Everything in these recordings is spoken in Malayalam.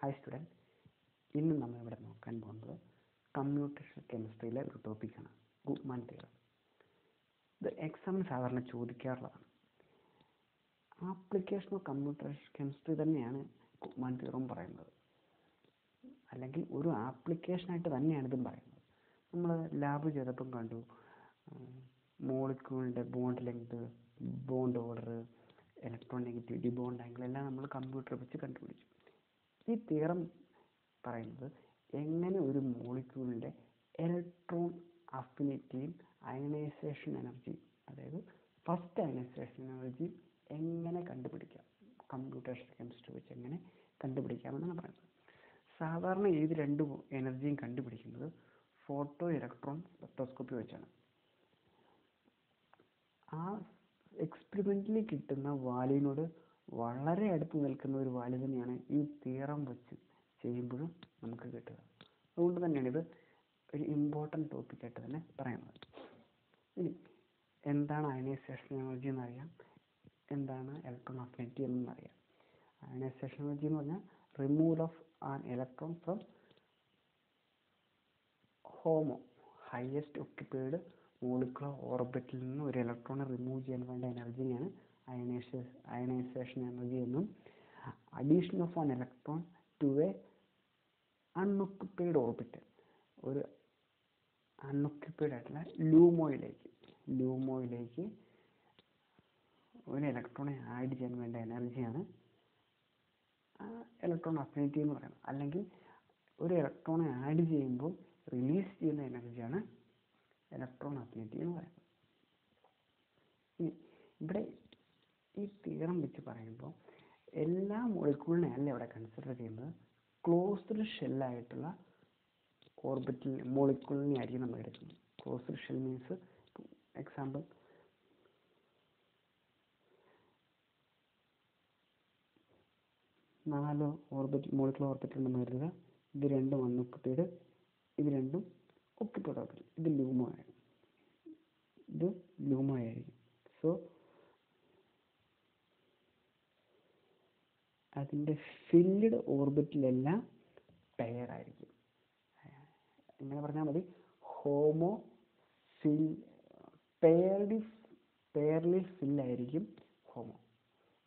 ഹായ് സ്റ്റുഡന്റ് ഇന്ന് നമ്മൾ ഇവിടെ നോക്കാൻ പോകുന്നത് കമ്മ്യൂട്ടേഷൻ കെമിസ്ട്രിയിലെ ഒരു ടോപ്പിക്കാണ് ഗുഡ്മാൻ തിയറം ഇത് എക്സാമിന് സാധാരണ ചോദിക്കാറുള്ളതാണ്. ആപ്ലിക്കേഷൻ ഓഫ് കമ്പ്യൂട്ടേഷൻ കെമിസ്ട്രി തന്നെയാണ് ഗുഡ്മാൻ തിയറും പറയുന്നത്. അല്ലെങ്കിൽ ഒരു ആപ്ലിക്കേഷനായിട്ട് തന്നെയാണ് ഇതും പറയുന്നത്. നമ്മൾ ലാബ് ചെയ്തപ്പം കണ്ടു മോളിക്യൂളിന്റെ bond length bond order electronegativity bond angle എല്ലാം നമ്മൾ കമ്പ്യൂട്ടർ വെച്ച് കണ്ടുപിടിച്ചു. ഈ തിയറം പറയുന്നത് എങ്ങനെ ഒരു മോളിക്യൂളിന്റെ ഇലക്ട്രോൺ അഫിനിറ്റിയും അയണൈസേഷൻ എനർജി അതായത് ഫസ്റ്റ് അയണൈസേഷൻ എനർജി എങ്ങനെ കണ്ടുപിടിക്കാം? കമ്പ്യൂട്ടേഷൻ കെമിസ്ട്രി വെച്ച് എങ്ങനെ കണ്ടുപിടിക്കാമെന്നാണ് പറയുന്നത്. സാധാരണ ഏത് രണ്ട് എനർജിയും കണ്ടുപിടിക്കുന്നത് ഫോട്ടോ ഇലക്ട്രോൺ സ്പെക്ട്രോസ്കോപ്പി വെച്ചാണ്. ആ എക്സ്പെരിമെന്റിൽ കിട്ടുന്ന വാല്യൂവിനോട് വളരെ അടുത്ത് നിൽക്കുന്ന ഒരു വാല്യൂ തന്നെയാണ് ഈ തിയറം വെച്ച് ചെയ്യുമ്പോഴും നമുക്ക് കിട്ടുക. അതുകൊണ്ട് തന്നെയാണ് ഇത് ഒരു ഇമ്പോർട്ടന്റ് ടോപ്പിക്കായിട്ട് തന്നെ പറയുന്നത്. ഇനി എന്താണ് അയണൈസേഷൻ എനർജി എന്നറിയാം. എന്താണ് ഇലക്ട്രോൺ അഫിനിറ്റി എന്നറിയാം. അയണൈസേഷൻ എനർജി എന്ന് പറഞ്ഞാൽ removal of an electron from HOMO highest occupied molecular ഓർബിറ്റിൽ നിന്ന് ഒരു ഇലക്ട്രോണെ റിമൂവ് ചെയ്യാൻ വേണ്ട എനർജിയാണ് അയണൈസ അയണൈസേഷൻ എനർജി എന്നും addition of an electron to a unoccupied orbit ഒരു അൺഒക്യുപ്പൈഡ് ആയിട്ടുള്ള ലൂമോയിലേക്ക്. ലൂമോയിലേക്ക് ഒരു ഇലക്ട്രോണെ ആഡ് ചെയ്യാൻ വേണ്ട എനർജിയാണ് ഇലക്ട്രോൺ അഫിനിറ്റി എന്ന് പറയുന്നത്. അല്ലെങ്കിൽ ഒരു ഇലക്ട്രോണെ ആഡ് ചെയ്യുമ്പോൾ റിലീസ് ചെയ്യുന്ന എനർജിയാണ് ഇലക്ട്രോൺ അഫിനിറ്റി എന്ന് പറയുന്നത്. ഇവിടെ ഈ തിയറം വെച്ച് പറയുമ്പോൾ എല്ലാ മോളിക്കൂളിനെ അല്ല ഇവിടെ കൺസിഡർ ചെയ്യുന്നത്? ക്ലോസ്ഡ് ഷെല്ലായിട്ടുള്ള ഓർബിറ്റൽ മോളിക്യൂളിനെ ആയിരിക്കും നമ്മൾ എടുക്കുന്നത്. ക്ലോസ്ഡ് ഷെൽ മീൻസ് എക്സാമ്പിൾ നാല് ഓർബിറ്റ് മോളിക്കുലർ ഓർബിറ്റിൽ ഉണ്ടെന്ന് കരുതുക. ഇത് രണ്ടും അൺഒക്യുപ്പൈഡ് ഇത് രണ്ടും ഒക്കെ ഓർബിറ്റ് ഇത് ലൂമോ ഇത് ലൂമോ ആയിരിക്കും. സോ അതിന്റെ ഫില്ലഡ് ഓർബിറ്റിലെല്ലാം പെയർ ആയിരിക്കും എങ്ങനെ പറഞ്ഞാൽ മതി ഹോമോ ഫിൽ പെയർഡ് പെയർലി ഫില്ലായിരിക്കും ഹോമോ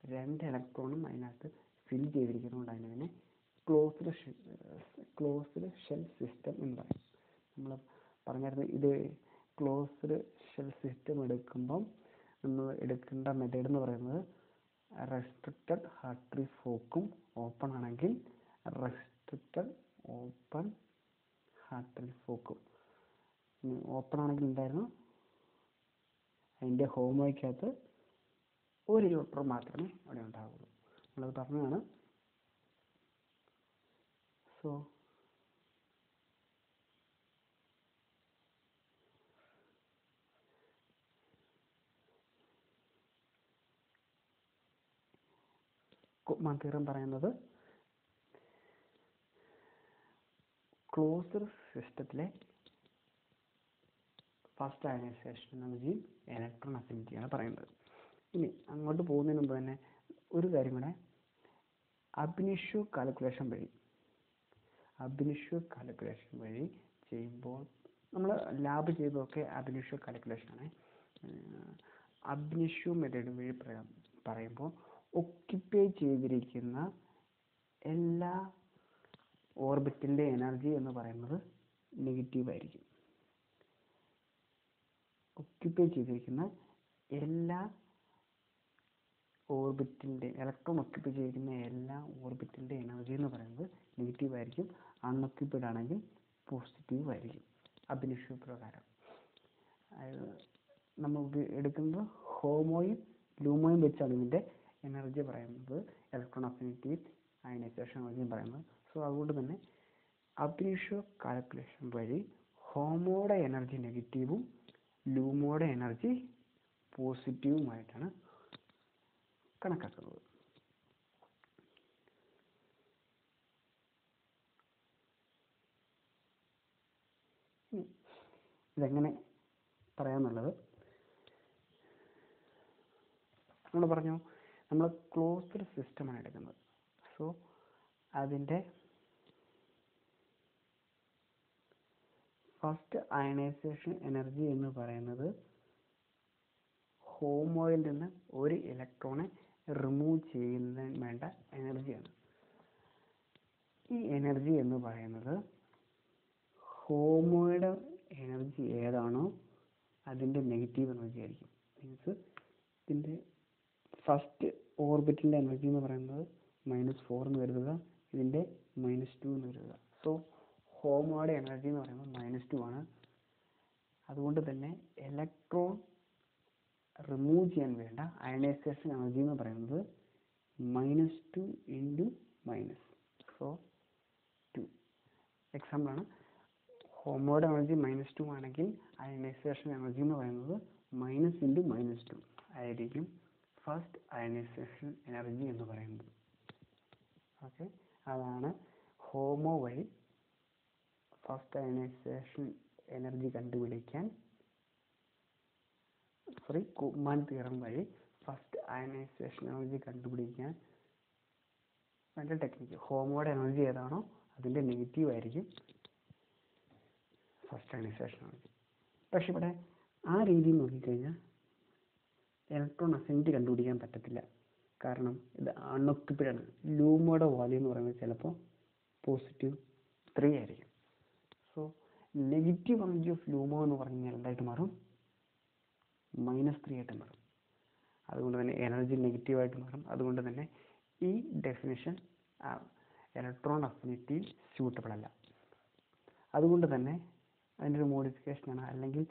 രണ്ട് ഇലക്ട്രോണും അതിനകത്ത് ഫിൽ ചെയ്തിരിക്കുന്നതുകൊണ്ടാണ് അതിനെ ക്ലോസ്ഡ് ക്ലോസ്ഡ് ഷെൽ സിസ്റ്റം എന്ന് പറയും നമ്മൾ പറഞ്ഞിരുന്നത് ഇത് ക്ലോസ്ഡ് ഷെൽ സിസ്റ്റം എടുക്കുമ്പം നമ്മൾ എടുക്കേണ്ട മെത്തേഡ് എന്ന് പറയുന്നത് റെസ്ട്രിക്റ്റഡ് ഹാർട്രി ഫോക്കും ഓപ്പൺ ആണെങ്കിൽ റെസ്ട്രിക്റ്റഡ് ഓപ്പൺ. ഹാട്ടൽ ഫോക്കും. ഓപ്പൺ ആണെങ്കിൽ എന്തായിരുന്നു? അതിന്റെ ഹോംവർക്കകത്ത് ഒരു ഇലക്ട്രോൺ മാത്രമേ അവിടെ ഉണ്ടാവുള്ളൂ. നമ്മളത് പറഞ്ഞതാണ്. സോ മന്ത്രം പറയുന്നത് ക്ലോസ്ഡ് സിസ്റ്റത്തിലെ ഫസ്റ്റ് അയനൈസേഷൻ എനർജി ഇലക്ട്രോൺ അഫിനിറ്റിയാണ് പറയുന്നത്. ഇനി അങ്ങോട്ട് പോകുന്നതിന് മുമ്പ് തന്നെ ഒരു കാര്യം കൂടെ. അബ്നിഷ്യൂ കാൽക്കുലേഷൻ വഴി അബ്നിഷ്യൂ കാൽക്കുലേഷൻ വഴി ചെയ്യുമ്പോൾ നമ്മൾ ലാബ് ചെയ്തതൊക്കെ അബ്നിഷ്യൂ കാൽക്കുലേഷനാണ് അബ്നിഷ്യൂ മെത്തേഡ് വഴി പറയുമ്പോൾ ഒക്യുപ്പൈ ചെയ്തിരിക്കുന്ന എല്ലാ ഓർബിറ്റിന്റെ എനർജി എന്ന് പറയുന്നത് നെഗറ്റീവ് ആയിരിക്കും. ഒക്യുപ്പൈ ചെയ്തിരിക്കുന്ന എല്ലാ ഓർബിറ്റിന്റെ ഇലക്ട്രോൺ ഒക്യുപ്പൈ ചെയ്തിരിക്കുന്ന എല്ലാ ഓർബിറ്റിന്റെ എനർജി എന്ന് പറയുന്നത് നെഗറ്റീവ് ആയിരിക്കും. അൺഒക്യുപ്പൈഡ് ആണെങ്കിൽ പോസിറ്റീവ് ആയിരിക്കും അഭിനിഷു പ്രകാരം നമ്മൾ എടുക്കുന്നത് ഹോമോയും ലൂമോയും വെച്ചാണ് ഇതിന്റെ എനർജി പറയുന്നത് ഇലക്ട്രോൺ അഫിനിറ്റി അയണൈസേഷൻ എനർജിയും പറയുന്നത് സോ അതുകൊണ്ട് തന്നെ അബ്നിഷോ കാൽക്കുലേഷൻ വഴി ഹോമോയുടെ എനർജി നെഗറ്റീവും ലൂമോയുടെ എനർജി പോസിറ്റീവുമായിട്ടാണ് കണക്കാക്കുന്നത്. ഇതെങ്ങനെ പറയാമെന്നുള്ളത് നമ്മൾ പറഞ്ഞു നമ്മൾ ക്ലോസ്ഡ് സിസ്റ്റമാണ് എടുക്കുന്നത്. സോ അതിന്റെ ഫസ്റ്റ് അയണൈസേഷൻ എനർജി എന്ന് പറയുന്നത് ഹോമോയിൽ നിന്ന് ഒരു ഇലക്ട്രോണെ റിമൂവ് ചെയ്യുന്നതിന് വേണ്ട എനർജിയാണ്. ഈ എനർജി എന്ന് പറയുന്നത് ഹോമോയുടെ എനർജി ഏതാണോ അതിന്റെ നെഗറ്റീവ് എനർജി ആയിരിക്കും. മീൻസ് ഇതിന്റെ ഫസ്റ്റ് ഓർബിറ്റിന്റെ എനർജി എന്ന് പറയുന്നത് മൈനസ് ഫോർ എന്ന് കരുതുക ഇതിന്റെ മൈനസ് ടു എന്ന് കരുതുക. സോ ഹോമോയുടെ എനർജി എന്ന് പറയുമ്പോൾ മൈനസ് ടു ആണ്. അതുകൊണ്ട് തന്നെ ഇലക്ട്രോൺ റിമൂവ് ചെയ്യാൻ വേണ്ട അയണൈസേഷൻ എനർജി എന്ന് പറയുന്നത് minus two into minus so two എക്സാമ്പിളാണ് ഹോമോയുടെ എനർജി മൈനസ് ടു ആണെങ്കിൽ അയണൈസേഷൻ എനർജി എന്ന് പറയുന്നത് മൈനസ് ഇന്റു മൈനസ് ടു ആയിരിക്കും. ഫസ്റ്റ് അയണൈസേഷൻ എനർജി എന്ന് പറയുന്നത്. ഓക്കെ അതാണ് ഹോമോ വഴി ഫസ്റ്റ് അയണൈസേഷൻ എനർജി കണ്ടുപിടിക്കാൻ സോറി കുമാൻ തിയറം വഴി ഫസ്റ്റ് അയണൈസേഷൻ എനർജി കണ്ടുപിടിക്കാൻ അതിന്റെ ടെക്നിക്ക് ഹോമോയുടെ എനർജി ഏതാണോ അതിന്റെ നെഗറ്റീവ് ആയിരിക്കും ഫസ്റ്റ് അയണൈസേഷൻ എനർജി പക്ഷെ ഇവിടെ ആ രീതിയിൽ നോക്കിക്കഴിഞ്ഞാൽ ഇലക്ട്രോൺ അഫിനിറ്റി കണ്ടുപിടിക്കാൻ പറ്റത്തില്ല. കാരണം ഇത് അൺഒക്യുപ്പിഡ് ആണ് ലൂമോയുടെ വാല്യൂ എന്ന് പറയുന്നത് ചിലപ്പോൾ പോസിറ്റീവ് ത്രീ ആയിരിക്കും. നെഗറ്റീവ് എനർജി ഓഫ് ലൂമോ എന്ന് പറഞ്ഞു കഴിഞ്ഞാൽ എന്തായിട്ട് മാറും. മൈനസ് ത്രീ ആയിട്ട് മാറും. അതുകൊണ്ട് തന്നെ എനർജി നെഗറ്റീവായിട്ട് മാറും. അതുകൊണ്ട് തന്നെ ഈ ഡെഫിനേഷൻ ഇലക്ട്രോൺ അഫിനിറ്റി സ്യൂട്ടബിൾ അല്ല. അതുകൊണ്ട് തന്നെ അതിന്റെ ഒരു മോഡിഫിക്കേഷനാണ് അല്ലെങ്കിൽ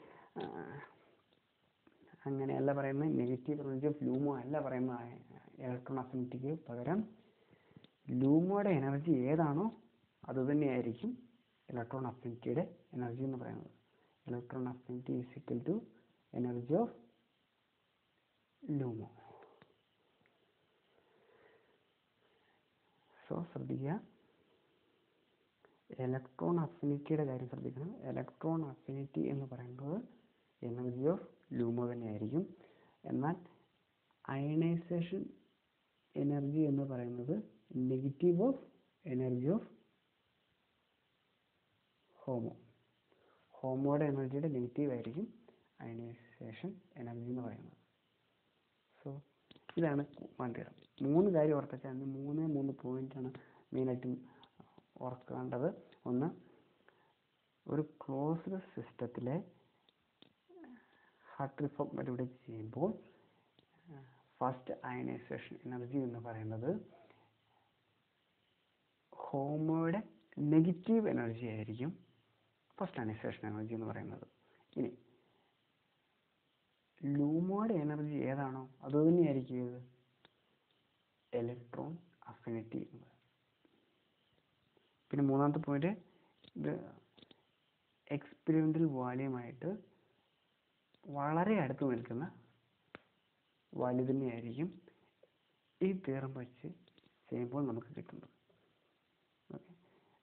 അങ്ങനെയല്ല പറയുന്നത്. നെഗറ്റീവ് എനർജി ഓഫ് ലൂമോ അല്ല പറയുന്ന ഇലക്ട്രോൺ അഫിനിറ്റിക്ക് പകരം ലൂമോയുടെ എനർജി ഏതാണോ അത് തന്നെയായിരിക്കും ഇലക്ട്രോൺ അഫിനിറ്റിയുടെ എനർജി എന്ന് പറയുന്നത്. Electron affinity is equal to energy of LUMO so ശ്രദ്ധിക്കുക. ഇലക്ട്രോൺ അഫിനിറ്റിയുടെ കാര്യം ശ്രദ്ധിക്കണം. ഇലക്ട്രോൺ അഫിനിറ്റി എന്ന് പറയുന്നത് എനർജി ഓഫ് ലൂമോ തന്നെയായിരിക്കും. എന്നാൽ അയണൈസേഷൻ എനർജി എന്ന് പറയുന്നത് negative of energy of HOMO. ഹോമോയുടെ എനർജിയുടെ നെഗറ്റീവ് ആയിരിക്കും. അയനൈസേഷൻ എനർജി എന്ന് പറയുന്നത്. സോ ഇതാണ് മന്ദിരം മൂന്ന് കാര്യം ഓർപ്പിച്ചാൽ മൂന്ന് മൂന്ന് പോയിന്റാണ് മെയിനായിട്ടും ഓർക്കേണ്ടത് ഒന്ന് ഒരു ക്ലോസ്ഡ് സിസ്റ്റത്തിലെ ഹാർട്ട് റിഫോം പരിപാടി ചെയ്യുമ്പോൾ ഫസ്റ്റ് അയനൈസേഷൻ എനർജി എന്ന് പറയുന്നത് ഹോമോയുടെ നെഗറ്റീവ് എനർജി ആയിരിക്കും. ഫസ്റ്റ് അനിസേഷൻ എനർജി എന്ന് പറയുന്നത്. ഇനി ലൂമോയുടെ എനർജി ഏതാണോ അത് തന്നെയായിരിക്കും ഇത്. ഇലക്ട്രോൺ അഫിനിറ്റി പിന്നെ മൂന്നാമത്തെ പോയിന്റ് ഇത് എക്സ്പെരിമെന്റൽ വാല്യൂമായിട്ട് വളരെ അടുത്ത് നിൽക്കുന്ന വാല്യൂ തന്നെയായിരിക്കും ഈ തീറം വെച്ച് ചെയ്യുമ്പോൾ നമുക്ക് കിട്ടുന്നത് ഓക്കെ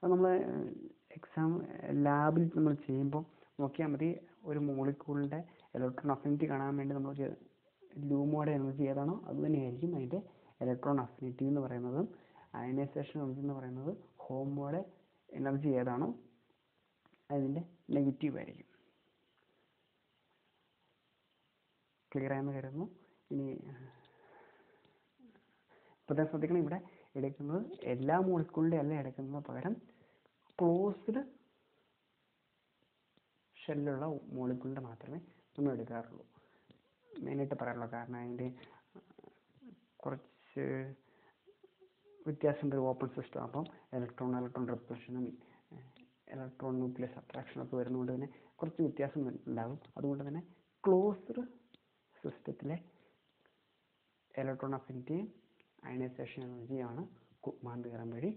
അത് നമ്മൾ എക്സാം ലാബിൽ നമ്മൾ ചെയ്യുമ്പോൾ നോക്കിയാൽ മതി. ഒരു മോളിക്കൂളിന്റെ ഇലക്ട്രോൺ അഫിനിറ്റി കാണാൻ വേണ്ടി നമ്മൾ ലൂമോയുടെ എനർജി ഏതാണോ അത് തന്നെയായിരിക്കും അതിന്റെ ഇലക്ട്രോൺ അഫിനിറ്റി എന്ന് പറയുന്നത്. അയനൈസേഷൻ എനർജി എന്ന് പറയുന്നത് ഹോമോയുടെ എനർജി ഏതാണോ അതിന്റെ നെഗറ്റീവ് ആയിരിക്കും. ക്ലിയർ ആയെന്ന് കരുതുന്നു. ഇനി ഇപ്പോൾ ശ്രദ്ധിക്കണം ഇവിടെ എടുക്കുന്നത് എല്ലാ മോളിക്കൂളിന്റെ അല്ല എടുക്കുന്നത് പകരം ക്ലോസ്ഡ് ഷെല്ലുള്ള മോളിക്യൂളിന്റെ മാത്രമേ നമ്മൾ എടുക്കാറുള്ളൂ. മെയിനായിട്ട് പറയാനുള്ളൂ കാരണം അതിന്റെ കുറച്ച് വ്യത്യാസമുണ്ട് ഓപ്പൺ സിസ്റ്റം. അപ്പം ഇലക്ട്രോൺ ഇലക്ട്രോൺ റിപ്പൽഷനും ഇലക്ട്രോൺ ന്യൂക്ലിയസ് അട്രാക്ഷനും ഒക്കെ വരുന്നതുകൊണ്ട് തന്നെ കുറച്ച് വ്യത്യാസം ഉണ്ടാകും. അതുകൊണ്ട് തന്നെ ക്ലോസ്ഡ് സിസ്റ്റത്തിലെ ഇലക്ട്രോൺ അഫിനിറ്റിയും അയണൈസേഷൻ എനർജിയാണ് കുമാൻ തിയറം വഴി